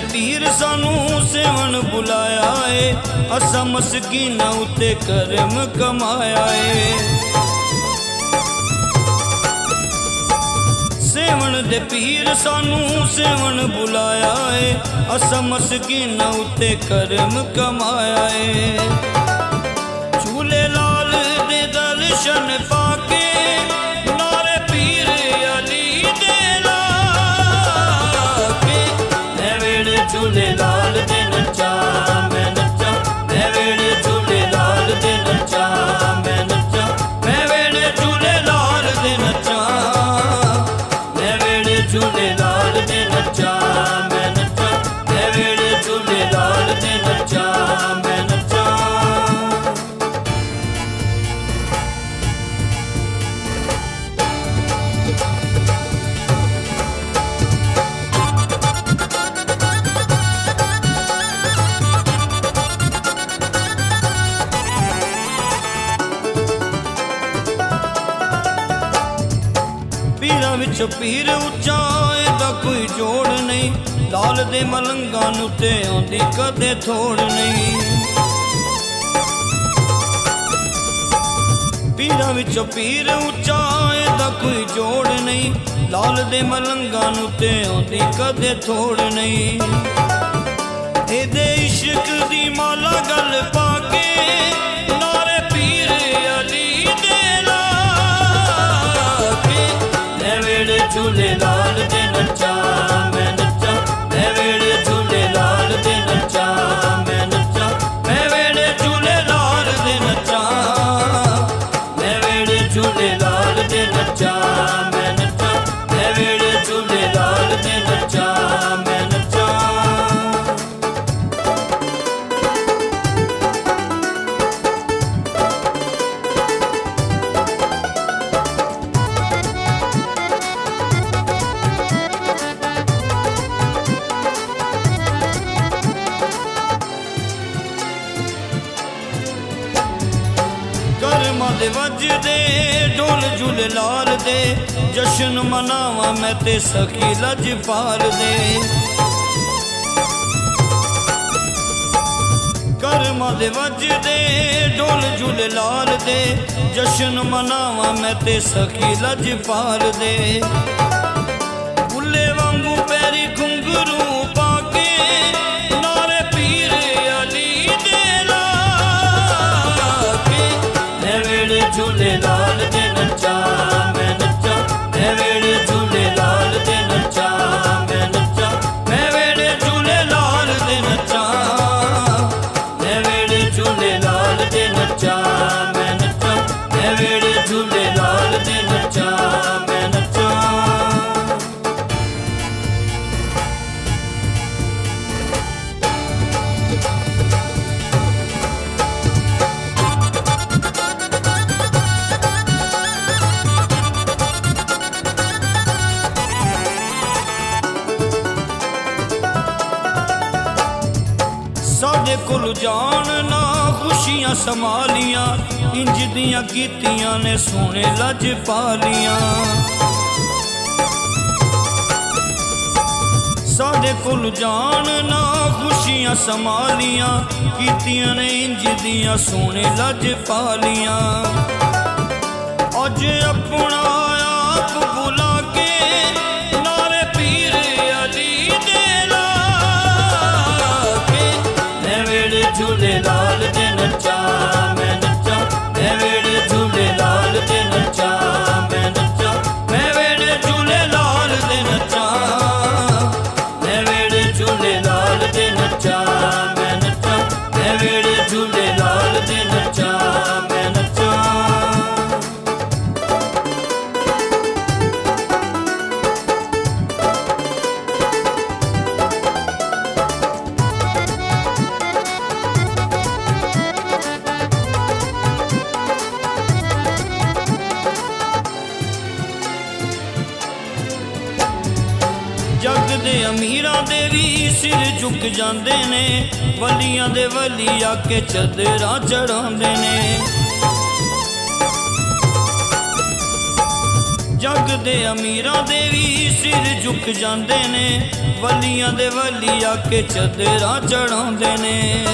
ਸੇਵਣ ਦੇ ਪੀਰ ਸਾਨੂੰ ਸੇਵਨ ਬੁਲਾਇਆ ਏ। ਅਸਾਂ ਮਸਕੀਨਾਂ ਉਤੇ ਕਰਮ ਕਮਾਇਆ ਏ। ਸੇਵਣ ਦੇ ਪੀਰ ਸਾਨੂੰ ਸੇਵਨ ਬੁਲਾਇਆ ਏ। ਅਸਾਂ ਮਸਕੀਨਾਂ ਉਤੇ ਕਰਮ ਕਮਾਇਆ ਏ। ਝੂਲੇ ਲਾਲ ਦੇ ਦਰਸ਼ਨ ਪਾ ਪੀਰਾਂ ਵਿੱਚ ਪੀਰ ਉੱਚਾ, ਇਹਦਾ ਕੋਈ ਜੋੜ ਨਹੀਂ। ਲਾਲ ਦੇ ਮਲੰਗਾਂ ਨੂੰ ਤੇ ਆਉਂਦੀ ਕਦੇ ਥੋੜ ਨਹੀਂ। ਪੀਰਾਂ ਵਿੱਚ ਪੀਰ ਉੱਚਾ, ਇਹਦਾ ਕੋਈ ਜੋੜ ਨਹੀਂ। ਲਾਲ ਦੇ ਮਲੰਗਾਂ ਨੂੰ ਤੇ ਆਉਂਦੀ ਕਦੇ ਥੋੜ ਨਹੀਂ। ਇਹਦੇ ਇਸ਼ਕ ਦੀ ਮਾਲਾ ਵੱਜਦੇ, ਢੋਲ ਝੁਲ ਲਾਲ ਦੇ ਜਸ਼ਨ ਮਨਾਵਾਂ ਮੈਂ ਤੇ ਸਖੀ ਲਜਪਾਲ ਦੇ ਕਰਮਾਂ ਦੇ ਵੱਜਦੇ, ਢੋਲ ਝੁਲ ਲਾਲ ਦੇ ਜਸ਼ਨ ਮਨਾਵਾਂ ਮੈਂ ਤੇ ਸਖੀ ਲਜਪਾਲ ਦੇ ਬੁੱਲੇ ਵਾਂਗੂ ਪੈਰੀ ਘੁੰਗਰੂ ਪਾ ਕੇ ਝੂਲੇ ਲਾਲ ਦੇ ਨੱਚਾ, ਮੈਂ ਨੱਚਾ। ਮੈਂ ਵੇੜੇ ਝੂਲੇ ਲਾਲ ਦੇ ਨੱਚਾ, ਮੈਂ ਨੱਚਾ। ਮੈਂ ਵੇੜੇ ਝੂਲੇ ਲਾਲ ਦੇ ਨੱਚਾ। ਮੈਂ ਵੇੜੇ ਝੂਲੇ ਲਾਲ ਦੇ ਨੱਚਾ। ਸਾਡੇ ਕੋਲ ਜਾਣ ਨਾ ਖੁਸ਼ੀਆਂ ਸੰਭਾਲੀਆਂ, ਇੰਜ ਦੀਆਂ ਕੀਤੀਆਂ ਨੇ ਸੋਹਣੇ ਲੱਜ ਪਾਲੀਆਂ। ਸਾਡੇ ਕੋਲ ਜਾਣ ਨਾ ਖੁਸ਼ੀਆਂ ਸੰਭਾਲੀਆਂ, ਕੀਤੀਆਂ ਨੇ ਇੰਜ ਦੀਆਂ ਸੋਹਣੇ ਲੱਜ ਪਾਲੀਆਂ। ਅੱਜ ਆਪਣਾ ਆਪ ਬੁਲਾ ਅਮੀਰਾਂ ਦੇ ਵੀ ਸਿਰ ਝੁਕ ਜਾਂਦੇ ਨੇ, ਵਲੀਆਂ ਦੇ ਵੱਲੀ ਆ ਕੇ ਚਦਰਾ ਚੜਾਉਂਦੇ ਨੇ। ਜੱਗ ਦੇ ਅਮੀਰਾਂ ਦੇ ਵੀ ਸਿਰ ਝੁਕ ਜਾਂਦੇ ਨੇ, ਵਲੀਆਂ ਦੇ ਵੱਲੀ ਆ ਕੇ ਚਦਰਾ ਚੜਾਉਂਦੇ ਨੇ।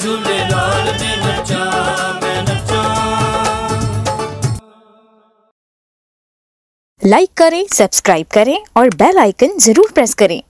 झूले लाल में नचा, मैं नचा। लाइक करें सब्सक्राइब करें और बेल आइकन ज़रूर प्रेस करें।